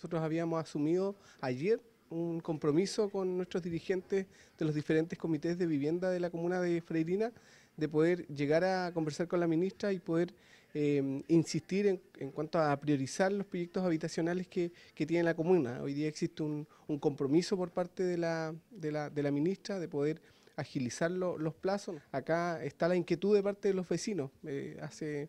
Nosotros habíamos asumido ayer un compromiso con nuestros dirigentes de los diferentes comités de vivienda de la comuna de Freirina de poder llegar a conversar con la ministra y poder eh, insistir en, cuanto a priorizar los proyectos habitacionales que, tiene la comuna. Hoy día existe un, compromiso por parte de la, de la, ministra de poder agilizar los plazos. Acá está la inquietud de parte de los vecinos. Eh, hace,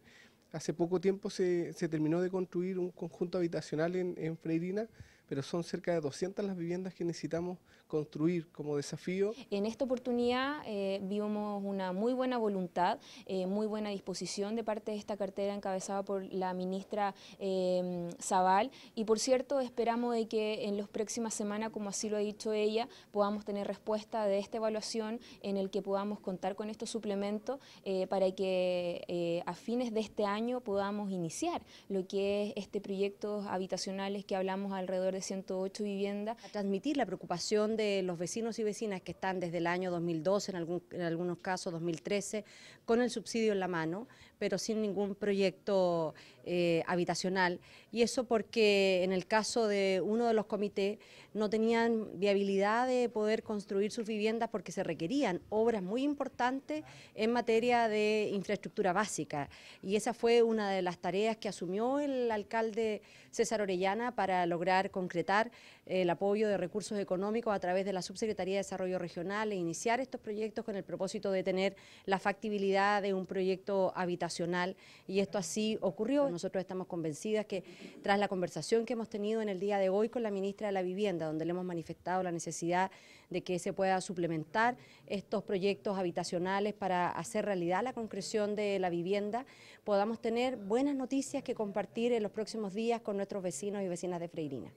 hace poco tiempo se, terminó de construir un conjunto habitacional en, en Freirina pero son cerca de 200 las viviendas que necesitamos construir como desafío. En esta oportunidad eh, vimos una muy buena voluntad, eh, muy buena disposición de parte de esta cartera encabezada por la ministra eh, Zaval y por cierto esperamos de que en las próximas semanas, como así lo ha dicho ella, podamos tener respuesta de esta evaluación en el que podamos contar con estos suplementos para que a fines de este año podamos iniciar lo que es este proyecto habitacionales que hablamos alrededor de 108 viviendas. A transmitir la preocupación de los vecinos y vecinas que están desde el año 2012, en, algún, en algunos casos 2013, con el subsidio en la mano, pero sin ningún proyecto eh, habitacional. Y eso porque en el caso de uno de los comités no tenían viabilidad de poder construir sus viviendas porque se requerían obras muy importantes en materia de infraestructura básica. Y esa fue una de las tareas que asumió el alcalde César Orellana para lograr concretar el apoyo de recursos económicos a través de la Subsecretaría de Desarrollo Regional e iniciar estos proyectos con el propósito de tener la factibilidad de un proyecto habitacional y esto así ocurrió. Nosotros estamos convencidas que tras la conversación que hemos tenido en el día de hoy con la ministra de la Vivienda, donde le hemos manifestado la necesidad de que se pueda suplementar estos proyectos habitacionales para hacer realidad la concreción de la vivienda, podamos tener buenas noticias que compartir en los próximos días con nuestros vecinos y vecinas de Freirina.